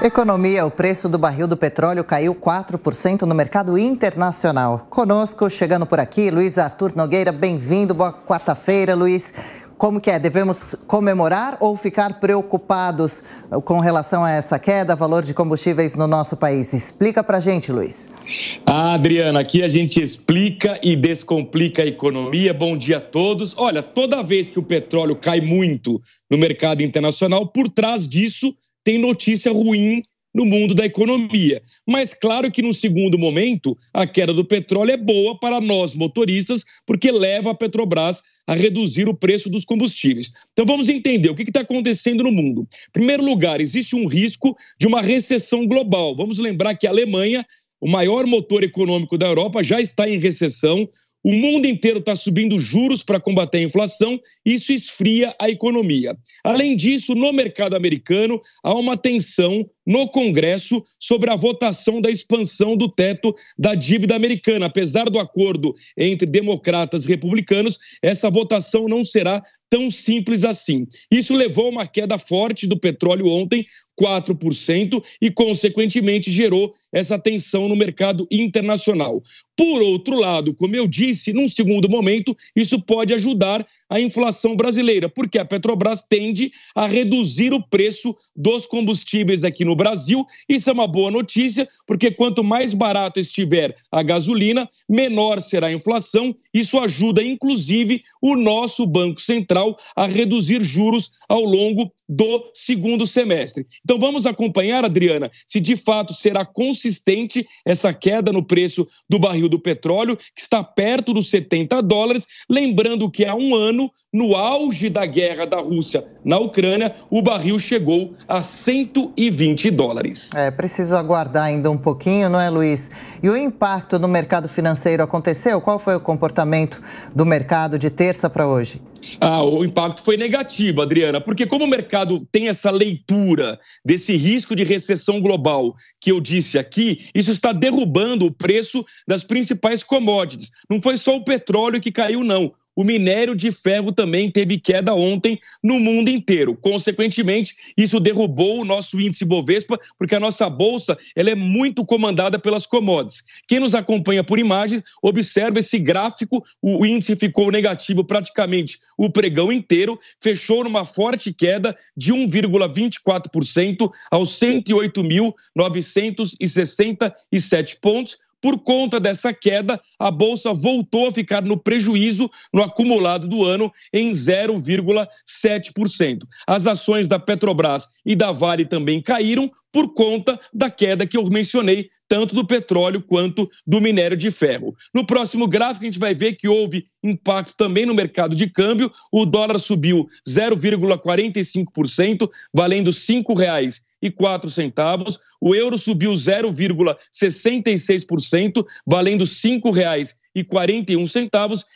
Economia, o preço do barril do petróleo caiu 4% no mercado internacional. Conosco, chegando por aqui, Luiz Arthur Nogueira, bem-vindo. Boa quarta-feira, Luiz. Como que é? Devemos comemorar ou ficar preocupados com relação a essa queda, valor de combustíveis no nosso país? Explica pra gente, Luiz. Ah, Adriana, aqui a gente explica e descomplica a economia. Bom dia a todos. Olha, toda vez que o petróleo cai muito no mercado internacional, por trás disso tem notícia ruim no mundo da economia. Mas claro que no segundo momento, a queda do petróleo é boa para nós motoristas, porque leva a Petrobras a reduzir o preço dos combustíveis. Então vamos entender o que está acontecendo no mundo. Em primeiro lugar, existe um risco de uma recessão global. Vamos lembrar que a Alemanha, o maior motor econômico da Europa, já está em recessão. O mundo inteiro está subindo juros para combater a inflação, isso esfria a economia. Além disso, no mercado americano, há uma tensão no Congresso sobre a votação da expansão do teto da dívida americana. Apesar do acordo entre democratas e republicanos, essa votação não será tão simples assim. Isso levou a uma queda forte do petróleo ontem, 4%, e, consequentemente, gerou essa tensão no mercado internacional. Por outro lado, como eu disse, num segundo momento, isso pode ajudar a inflação brasileira, porque a Petrobras tende a reduzir o preço dos combustíveis aqui no Brasil. Isso é uma boa notícia, porque quanto mais barato estiver a gasolina, menor será a inflação. Isso ajuda, inclusive, o nosso Banco Central a reduzir juros ao longo do segundo semestre. Então vamos acompanhar, Adriana, se de fato será consistente essa queda no preço do barril do petróleo, que está perto dos 70 dólares. Lembrando que há um ano, no auge da guerra da Rússia na Ucrânia, o barril chegou a 120 dólares. É preciso aguardar ainda um pouquinho, não é, Luiz? E o impacto no mercado financeiro aconteceu? Qual foi o comportamento do mercado de terça para hoje? Ah, o impacto foi negativo, Adriana, porque como o mercado tem essa leitura desse risco de recessão global que eu disse aqui, isso está derrubando o preço das principais commodities. Não foi só o petróleo que caiu, não o minério de ferro também teve queda ontem no mundo inteiro. Consequentemente, isso derrubou o nosso índice Bovespa, porque a nossa bolsa ela é muito comandada pelas commodities. Quem nos acompanha por imagens, observa esse gráfico, o índice ficou negativo praticamente o pregão inteiro, fechou numa forte queda de 1,24% aos 108.967 pontos por conta dessa queda, a bolsa voltou a ficar no prejuízo no acumulado do ano em 0,7%. As ações da Petrobras e da Vale também caíram por conta da queda que eu mencionei, tanto do petróleo quanto do minério de ferro. No próximo gráfico, a gente vai ver que houve impacto também no mercado de câmbio. O dólar subiu 0,45%, valendo R$ 5,00 e quatro centavos. O euro subiu 0,66%, valendo R$ 5,41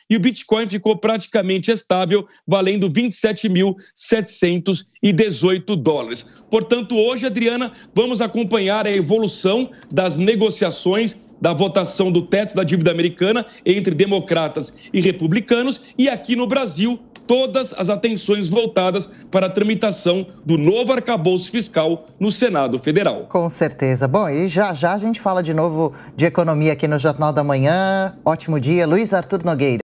e o Bitcoin ficou praticamente estável, valendo 27.718 dólares. Portanto, hoje, Adriana, vamos acompanhar a evolução das negociações da votação do teto da dívida americana entre democratas e republicanos e aqui no Brasil todas as atenções voltadas para a tramitação do novo arcabouço fiscal no Senado Federal. Com certeza. Bom, e já já a gente fala de novo de economia aqui no Jornal da Manhã. Ótimo dia, Luiz Arthur Nogueira.